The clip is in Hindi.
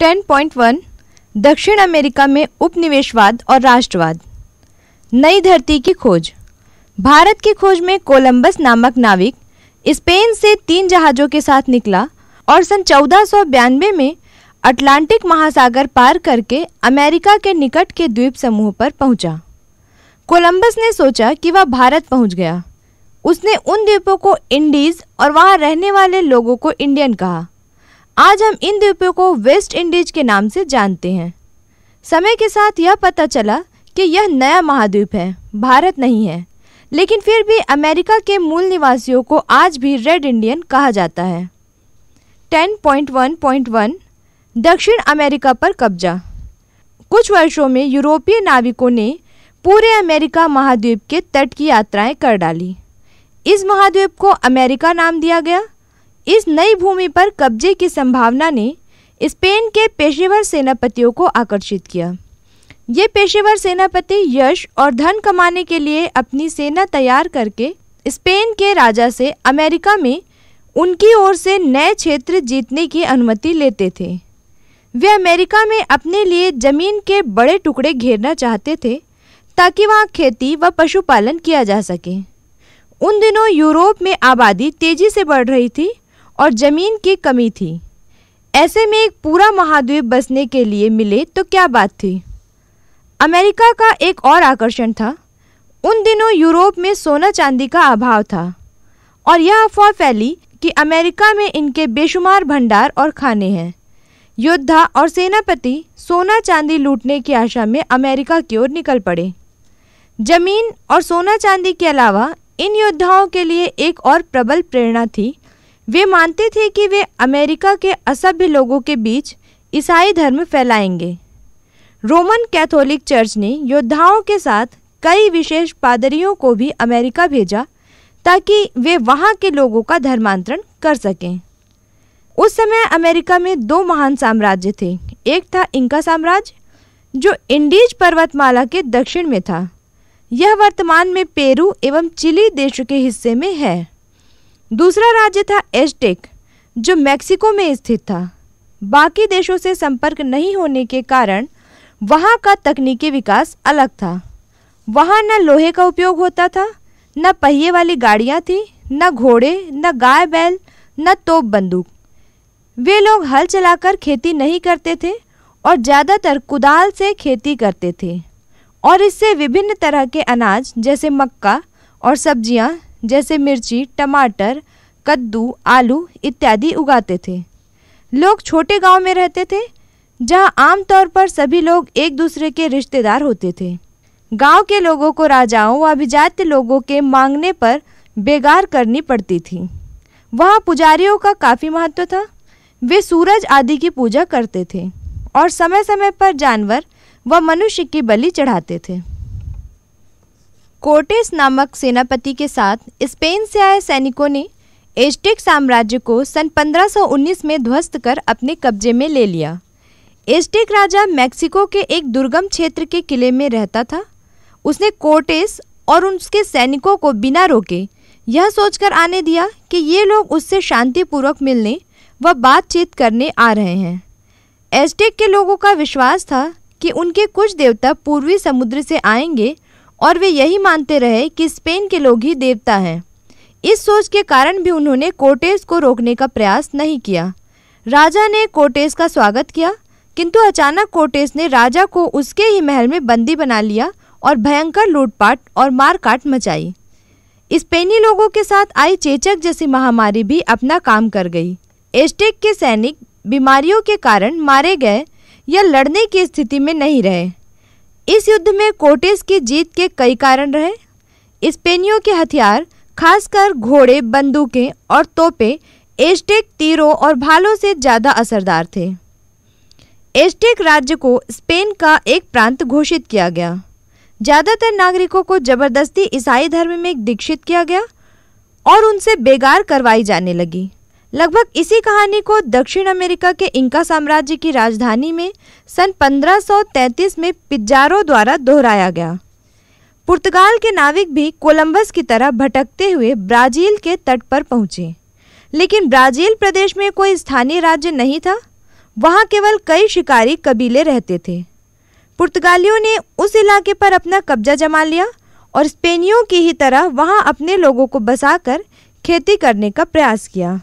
10.1 दक्षिण अमेरिका में उपनिवेशवाद और राष्ट्रवाद। नई धरती की खोज। भारत की खोज में कोलंबस नामक नाविक स्पेन से तीन जहाज़ों के साथ निकला और सन चौदह में अटलांटिक महासागर पार करके अमेरिका के निकट के द्वीप समूह पर पहुँचा। कोलंबस ने सोचा कि वह भारत पहुँच गया। उसने उन द्वीपों को इंडीज और वहाँ रहने वाले लोगों को इंडियन कहा। आज हम इन द्वीपों को वेस्ट इंडीज के नाम से जानते हैं। समय के साथ यह पता चला कि यह नया महाद्वीप है, भारत नहीं है। लेकिन फिर भी अमेरिका के मूल निवासियों को आज भी रेड इंडियन कहा जाता है। 10.1.1 दक्षिण अमेरिका पर कब्जा। कुछ वर्षों में यूरोपीय नाविकों ने पूरे अमेरिका महाद्वीप के तट की यात्राएँ कर डाली। इस महाद्वीप को अमेरिका नाम दिया गया। इस नई भूमि पर कब्जे की संभावना ने स्पेन के पेशेवर सेनापतियों को आकर्षित किया। ये पेशेवर सेनापति यश और धन कमाने के लिए अपनी सेना तैयार करके स्पेन के राजा से अमेरिका में उनकी ओर से नए क्षेत्र जीतने की अनुमति लेते थे। वे अमेरिका में अपने लिए ज़मीन के बड़े टुकड़े घेरना चाहते थे ताकि वहाँ खेती व पशुपालन किया जा सके। उन दिनों यूरोप में आबादी तेज़ी से बढ़ रही थी और ज़मीन की कमी थी। ऐसे में एक पूरा महाद्वीप बसने के लिए मिले तो क्या बात थी? अमेरिका का एक और आकर्षण था। उन दिनों यूरोप में सोना चांदी का अभाव था। और यह अफवाह फैली कि अमेरिका में इनके बेशुमार भंडार और खाने हैं। योद्धा और सेनापति सोना चांदी लूटने की आशा में अमेरिका की ओर निकल पड़े। ज़मीन और सोना चांदी के अलावा इन योद्धाओं के लिए एक और प्रबल प्रेरणा थी वे मानते थे कि वे अमेरिका के असभ्य लोगों के बीच ईसाई धर्म फैलाएँगे। रोमन कैथोलिक चर्च ने योद्धाओं के साथ कई विशेष पादरियों को भी अमेरिका भेजा ताकि वे वहाँ के लोगों का धर्मांतरण कर सकें। उस समय अमेरिका में दो महान साम्राज्य थे। एक था इंका साम्राज्य, जो इंडीज पर्वतमाला के दक्षिण में था। यह वर्तमान में पेरू एवं चिली देशों के हिस्से में है। दूसरा राज्य था एस्टेक जो मैक्सिको में स्थित था। बाकी देशों से संपर्क नहीं होने के कारण वहाँ का तकनीकी विकास अलग था। वहाँ न लोहे का उपयोग होता था, न पहिए वाली गाड़ियाँ थी, न घोड़े, न गाय बैल, न तोप बंदूक। वे लोग हल चलाकर खेती नहीं करते थे और ज़्यादातर कुदाल से खेती करते थे। और इससे विभिन्न तरह के अनाज जैसे मक्का और सब्ज़ियाँ जैसे मिर्ची, टमाटर, कद्दू, आलू इत्यादि उगाते थे। लोग छोटे गाँव में रहते थे, जहाँ आमतौर पर सभी लोग एक दूसरे के रिश्तेदार होते थे। गाँव के लोगों को राजाओं व अभिजात्य लोगों के मांगने पर बेगार करनी पड़ती थी। वहाँ पुजारियों का काफ़ी महत्व था। वे सूरज आदि की पूजा करते थे और समय समय पर जानवर व मनुष्य की बलि चढ़ाते थे। कोटेस नामक सेनापति के साथ स्पेन से आए सैनिकों ने एस्टेक साम्राज्य को सन 1519 में ध्वस्त कर अपने कब्जे में ले लिया। एस्टेक राजा मैक्सिको के एक दुर्गम क्षेत्र के किले में रहता था। उसने कोटेस और उसके सैनिकों को बिना रोके यह सोचकर आने दिया कि ये लोग उससे शांतिपूर्वक मिलने व बातचीत करने आ रहे हैं। एस्टेक के लोगों का विश्वास था कि उनके कुछ देवता पूर्वी समुद्र से आएँगे और वे यही मानते रहे कि स्पेन के लोग ही देवता हैं। इस सोच के कारण भी उन्होंने कोटेस को रोकने का प्रयास नहीं किया। राजा ने कोटेस का स्वागत किया, किंतु अचानक कोटेस ने राजा को उसके ही महल में बंदी बना लिया और भयंकर लूटपाट और मारकाट मचाई। स्पेनी लोगों के साथ आई चेचक जैसी महामारी भी अपना काम कर गई। एस्टेक के सैनिक बीमारियों के कारण मारे गए या लड़ने की स्थिति में नहीं रहे। इस युद्ध में कोटेस की जीत के कई कारण रहे। स्पेनियों के हथियार, खासकर घोड़े, बंदूकें और तोपे, एस्टेक तीरों और भालों से ज़्यादा असरदार थे। एस्टेक राज्य को स्पेन का एक प्रांत घोषित किया गया। ज़्यादातर नागरिकों को ज़बरदस्ती ईसाई धर्म में दीक्षित किया गया और उनसे बेगार करवाई जाने लगी। लगभग इसी कहानी को दक्षिण अमेरिका के इंका साम्राज्य की राजधानी में सन 1533 में पिज्जारो द्वारा दोहराया गया। पुर्तगाल के नाविक भी कोलंबस की तरह भटकते हुए ब्राज़ील के तट पर पहुँचे। लेकिन ब्राज़ील प्रदेश में कोई स्थानीय राज्य नहीं था, वहाँ केवल कई शिकारी कबीले रहते थे। पुर्तगालियों ने उस इलाके पर अपना कब्जा जमा लिया और स्पेनियों की ही तरह वहाँ अपने लोगों को बसाकर खेती करने का प्रयास किया।